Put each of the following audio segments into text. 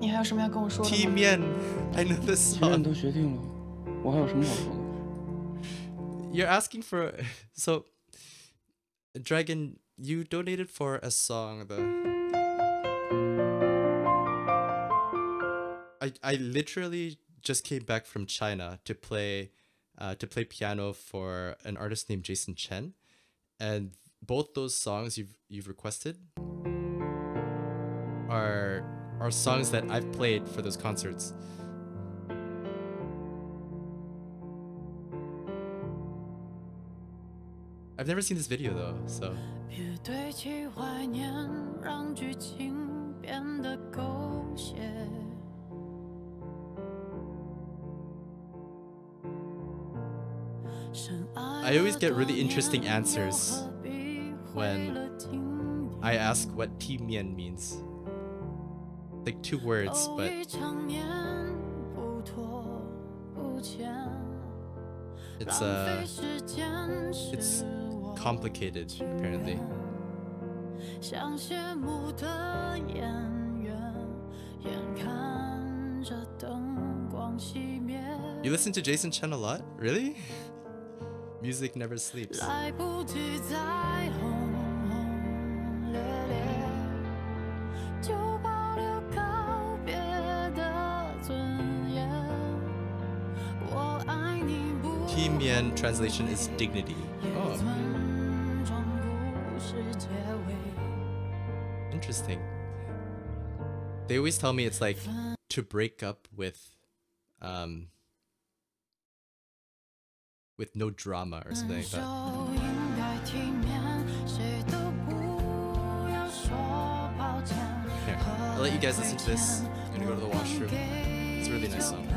你还有什么要跟我说的，T 吗？面，I know this 既然 song. 都决定了，我还有什么好说的？ You're asking for so Dragon, you donated for a song the I I literally just came back from China to play uh, to play piano for an artist named Jason Chen and both those songs you've you've requested are are songs that I've played for those concerts. I've never seen this video though, so 别堆砌怀念，让剧情变得狗血。 I always get really interesting answers when I ask what T Mian means. like two words, but it's uh, it's complicated apparently. You listen to Jason Chen a lot? Really? Music never sleeps. Translation is dignity. Oh. Interesting. They always tell me it's like to break up with um with no drama or something like I'll let you guys listen to this. I'm gonna go to the washroom. It's a really nice song.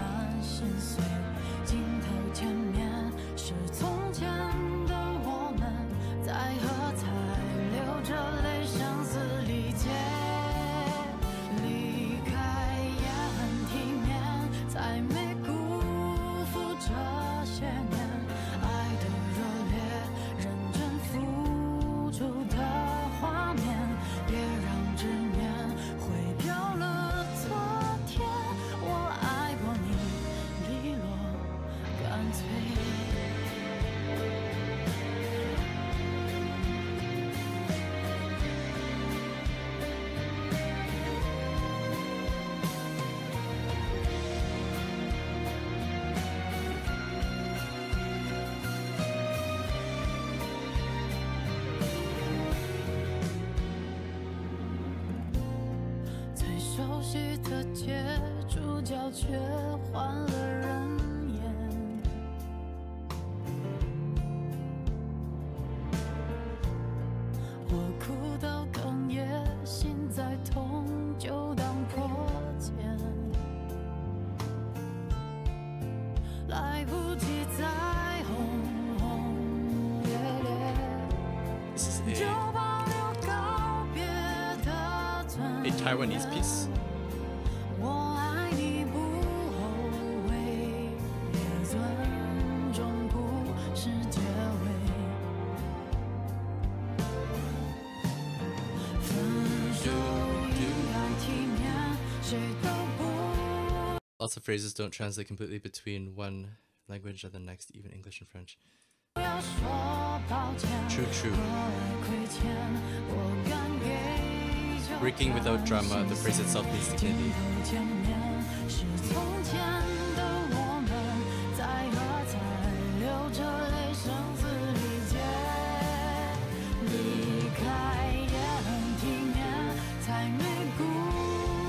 熟悉的街，主角却换了人演。我哭到哽咽，心再痛就当破茧。来不及 Taiwanese piece. Lots of phrases don't translate completely between one language and the next, even English and French. True, true. Breaking without drama, the phrase itself needs dignity.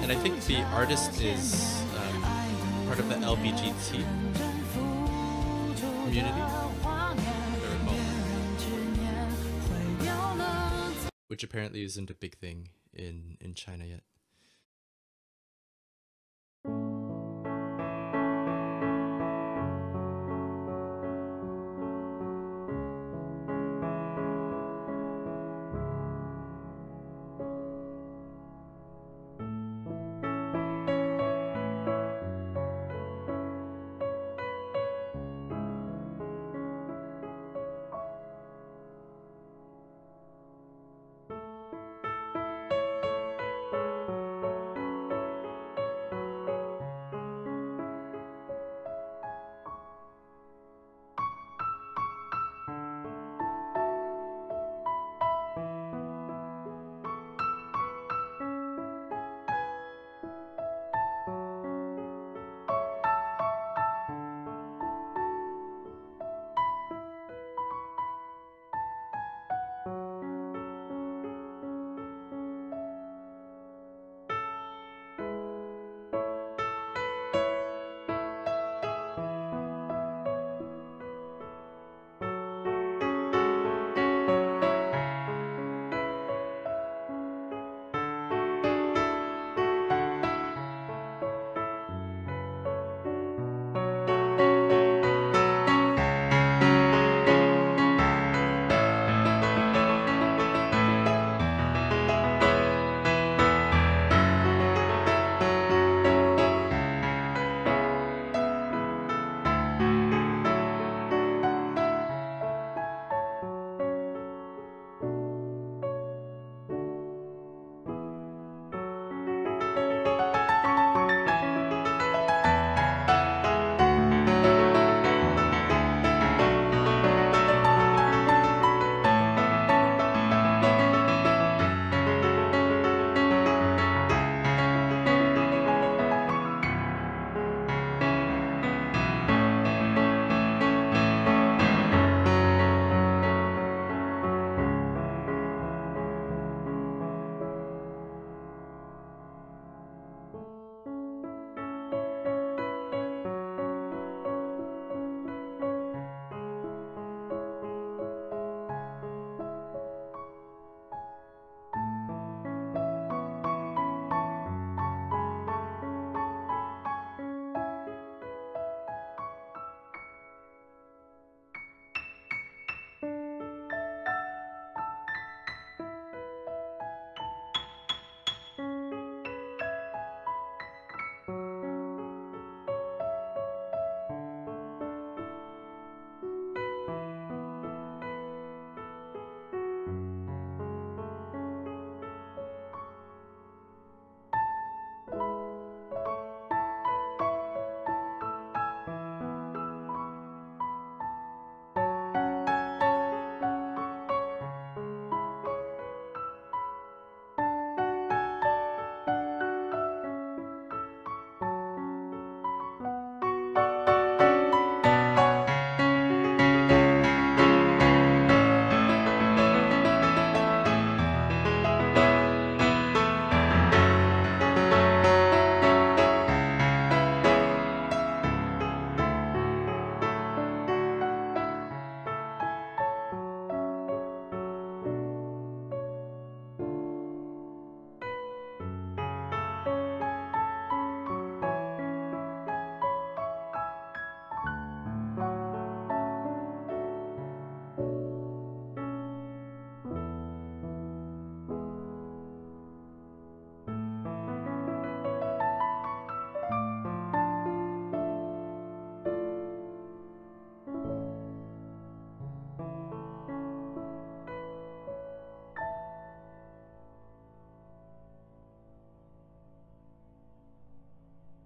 And I think the artist is um, part of the LBGT community. which apparently isn't a big thing in, in China yet.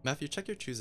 Matthew, check your choosing.